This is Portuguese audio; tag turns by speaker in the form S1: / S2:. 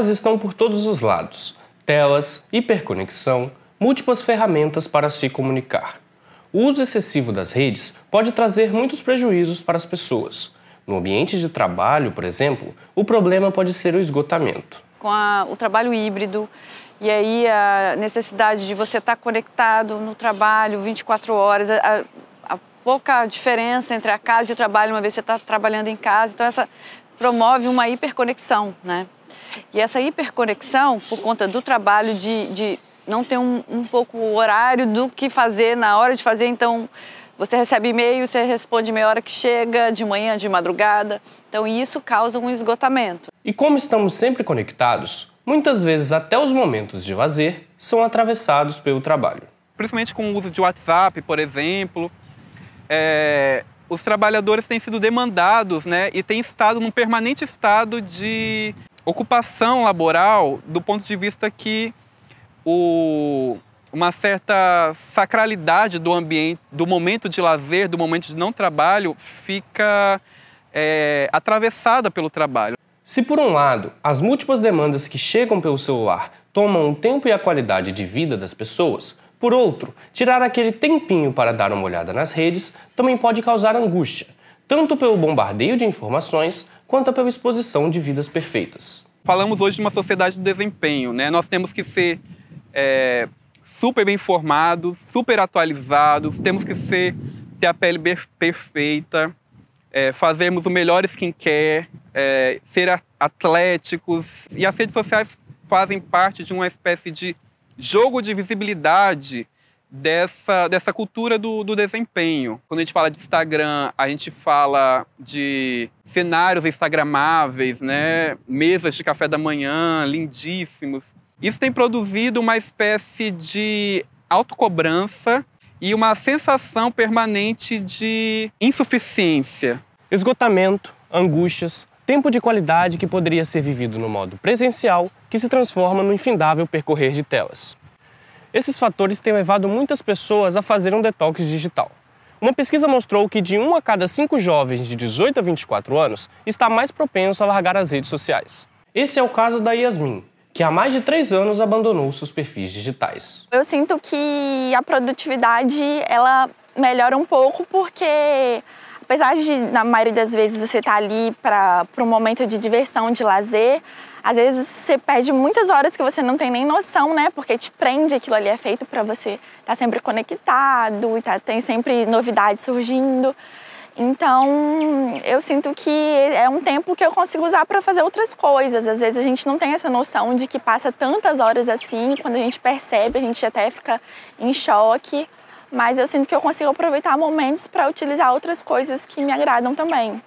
S1: Elas estão por todos os lados: telas, hiperconexão, múltiplas ferramentas para se comunicar. O uso excessivo das redes pode trazer muitos prejuízos para as pessoas. No ambiente de trabalho, por exemplo, o problema pode ser o esgotamento.
S2: Com a, o trabalho híbrido, e aí a necessidade de você estar conectado no trabalho 24 horas, a, a pouca diferença entre a casa de trabalho, uma vez você está trabalhando em casa, então essa promove uma hiperconexão, né? E essa hiperconexão, por conta do trabalho de, de não ter um, um pouco o horário do que fazer na hora de fazer, então você recebe e-mail, você responde meia hora que chega, de manhã, de madrugada. Então isso causa um esgotamento.
S1: E como estamos sempre conectados, muitas vezes até os momentos de lazer são atravessados pelo trabalho.
S3: Principalmente com o uso de WhatsApp, por exemplo, é, os trabalhadores têm sido demandados né, e têm estado num permanente estado de ocupação laboral do ponto de vista que o, uma certa sacralidade do ambiente, do momento de lazer, do momento de não trabalho, fica é, atravessada pelo trabalho.
S1: Se por um lado as múltiplas demandas que chegam pelo celular tomam o tempo e a qualidade de vida das pessoas, por outro, tirar aquele tempinho para dar uma olhada nas redes também pode causar angústia, tanto pelo bombardeio de informações quanto pela exposição de vidas perfeitas.
S3: Falamos hoje de uma sociedade de desempenho, né? Nós temos que ser é, super bem informados, super atualizados, temos que ser ter a pele perfeita, é, fazermos o melhor skincare, é, ser atléticos. E as redes sociais fazem parte de uma espécie de jogo de visibilidade dessa, dessa cultura do, do desempenho. Quando a gente fala de Instagram, a gente fala de cenários instagramáveis, né? mesas de café da manhã lindíssimos. Isso tem produzido uma espécie de autocobrança e uma sensação permanente de insuficiência.
S1: Esgotamento, angústias, tempo de qualidade que poderia ser vivido no modo presencial, que se transforma no infindável percorrer de telas. Esses fatores têm levado muitas pessoas a fazer um detox digital. Uma pesquisa mostrou que de 1 a cada 5 jovens de 18 a 24 anos está mais propenso a largar as redes sociais. Esse é o caso da Yasmin, que há mais de três anos abandonou seus perfis digitais.
S4: Eu sinto que a produtividade ela melhora um pouco porque apesar de na maioria das vezes você estar tá ali para um momento de diversão, de lazer, às vezes você perde muitas horas que você não tem nem noção, né? Porque te prende, aquilo ali é feito para você estar tá sempre conectado e tá, tem sempre novidades surgindo. Então, eu sinto que é um tempo que eu consigo usar para fazer outras coisas. Às vezes a gente não tem essa noção de que passa tantas horas assim, quando a gente percebe, a gente até fica em choque. Mas eu sinto que eu consigo aproveitar momentos para utilizar outras coisas que me agradam também.